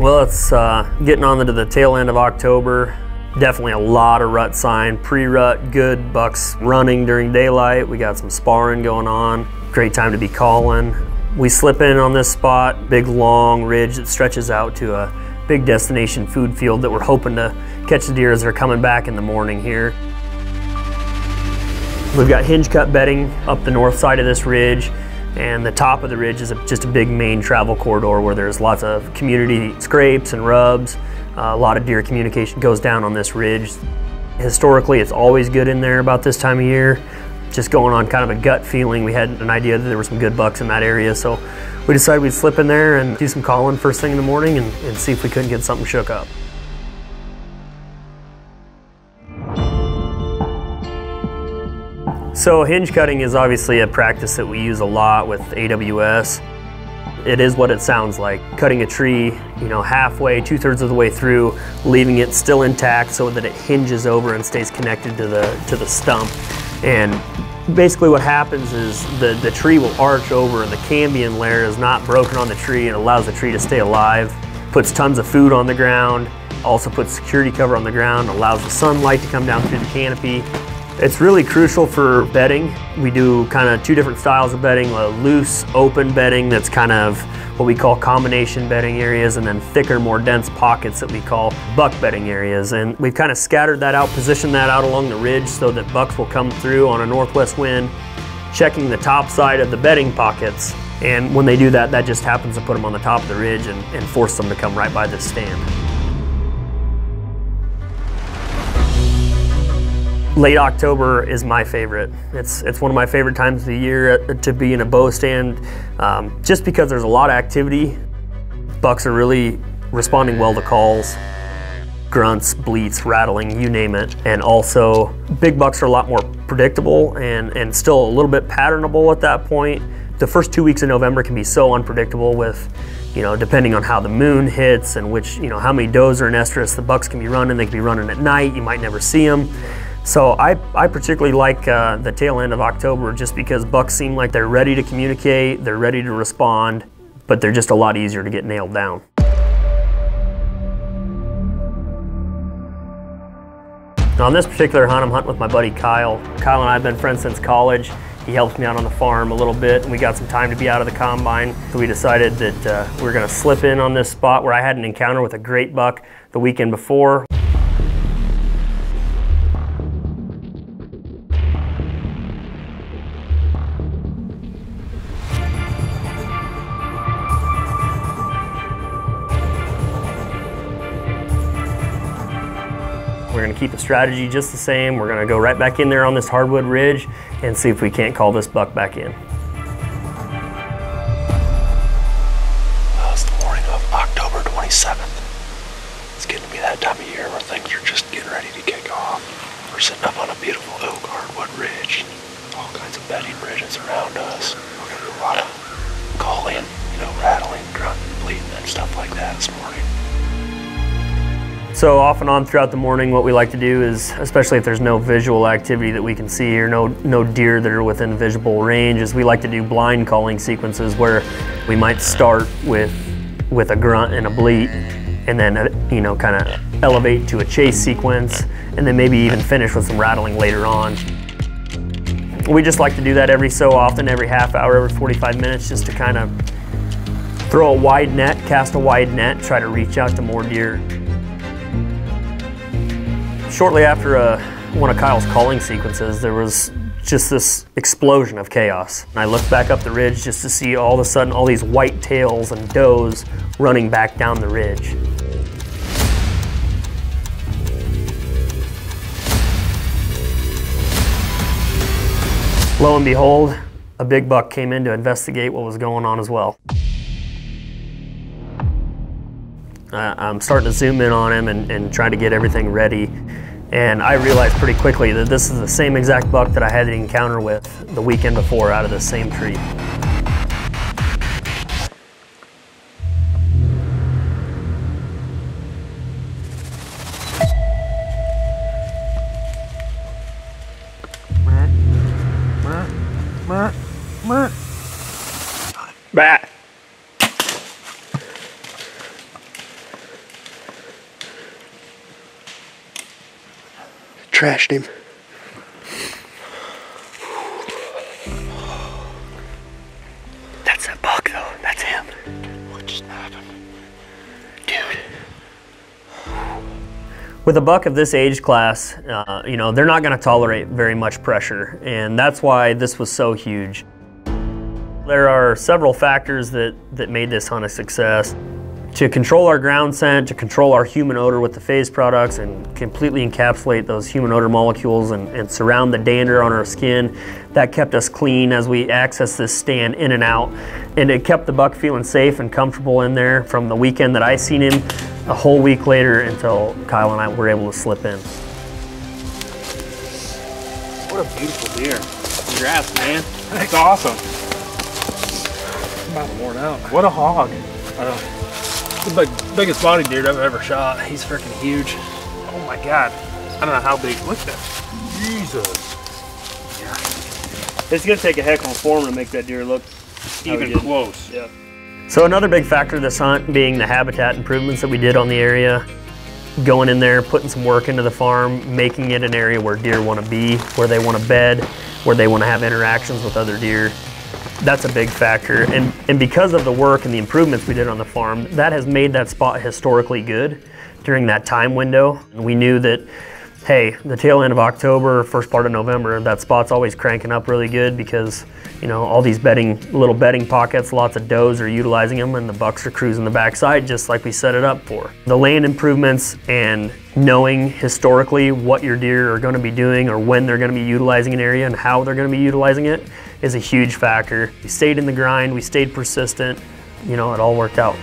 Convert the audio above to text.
Well, it's uh, getting on to the tail end of October. Definitely a lot of rut sign, pre-rut, good bucks running during daylight. We got some sparring going on. Great time to be calling. We slip in on this spot, big long ridge that stretches out to a big destination food field that we're hoping to catch the deer as they're coming back in the morning here. We've got hinge cut bedding up the north side of this ridge and the top of the ridge is a, just a big main travel corridor where there's lots of community scrapes and rubs. Uh, a lot of deer communication goes down on this ridge. Historically, it's always good in there about this time of year. Just going on kind of a gut feeling, we had an idea that there were some good bucks in that area, so we decided we'd slip in there and do some calling first thing in the morning and, and see if we couldn't get something shook up. So hinge cutting is obviously a practice that we use a lot with AWS. It is what it sounds like, cutting a tree, you know, halfway, two thirds of the way through, leaving it still intact so that it hinges over and stays connected to the, to the stump. And basically what happens is the, the tree will arch over and the cambium layer is not broken on the tree and allows the tree to stay alive. Puts tons of food on the ground, also puts security cover on the ground, allows the sunlight to come down through the canopy, it's really crucial for bedding. We do kind of two different styles of bedding, a loose open bedding that's kind of what we call combination bedding areas and then thicker, more dense pockets that we call buck bedding areas. And we've kind of scattered that out, positioned that out along the ridge so that bucks will come through on a northwest wind, checking the top side of the bedding pockets. And when they do that, that just happens to put them on the top of the ridge and, and force them to come right by this stand. Late October is my favorite. It's, it's one of my favorite times of the year uh, to be in a bow stand um, just because there's a lot of activity. Bucks are really responding well to calls, grunts, bleats, rattling, you name it. And also big bucks are a lot more predictable and, and still a little bit patternable at that point. The first two weeks of November can be so unpredictable with you know, depending on how the moon hits and which, you know, how many does are in estrus the bucks can be running. They can be running at night. You might never see them. So I, I particularly like uh, the tail end of October just because bucks seem like they're ready to communicate, they're ready to respond, but they're just a lot easier to get nailed down. Now on this particular hunt, I'm hunting with my buddy Kyle. Kyle and I have been friends since college. He helps me out on the farm a little bit, and we got some time to be out of the combine. So we decided that uh, we are gonna slip in on this spot where I had an encounter with a great buck the weekend before. We're gonna keep the strategy just the same. We're gonna go right back in there on this hardwood ridge and see if we can't call this buck back in. It's the morning of October 27th. It's getting to be that time of year where things are just getting ready to kick off. We're sitting up on a beautiful oak hardwood ridge. All kinds of bedding ridges around us. We're gonna do a lot of calling, you know, rattling, grunting, bleating, and stuff like that this morning. So off and on throughout the morning, what we like to do is, especially if there's no visual activity that we can see or no, no deer that are within visible range, is we like to do blind calling sequences where we might start with, with a grunt and a bleat and then, uh, you know, kind of elevate to a chase sequence and then maybe even finish with some rattling later on. We just like to do that every so often, every half hour, every 45 minutes, just to kind of throw a wide net, cast a wide net, try to reach out to more deer. Shortly after uh, one of Kyle's calling sequences, there was just this explosion of chaos. And I looked back up the ridge just to see all of a sudden all these white tails and does running back down the ridge. Lo and behold, a big buck came in to investigate what was going on as well. I'm starting to zoom in on him and, and try to get everything ready. And I realized pretty quickly that this is the same exact buck that I had the encounter with the weekend before out of the same tree. Bat. Trashed him. That's that buck though. That's him. What just happened? Dude. With a buck of this age class, uh, you know, they're not going to tolerate very much pressure, and that's why this was so huge. There are several factors that, that made this hunt a success. To control our ground scent, to control our human odor with the phase products and completely encapsulate those human odor molecules and, and surround the dander on our skin, that kept us clean as we accessed this stand in and out. And it kept the buck feeling safe and comfortable in there from the weekend that I seen him a whole week later until Kyle and I were able to slip in. What a beautiful deer. Congrats, man. That's awesome. I'm about worn out. What a hog. The big, biggest body deer I've ever shot. He's freaking huge. Oh my God. I don't know how big. Look at that. Jesus. Yeah. It's gonna take a heck of a form to make that deer look Even close. Yeah. So another big factor of this hunt being the habitat improvements that we did on the area. Going in there, putting some work into the farm, making it an area where deer want to be, where they want to bed, where they want to have interactions with other deer. That's a big factor. And, and because of the work and the improvements we did on the farm, that has made that spot historically good during that time window. We knew that hey, the tail end of October, first part of November, that spot's always cranking up really good because, you know, all these bedding, little bedding pockets, lots of does are utilizing them and the bucks are cruising the backside just like we set it up for. The land improvements and knowing historically what your deer are going to be doing or when they're going to be utilizing an area and how they're going to be utilizing it is a huge factor. We stayed in the grind, we stayed persistent, you know, it all worked out.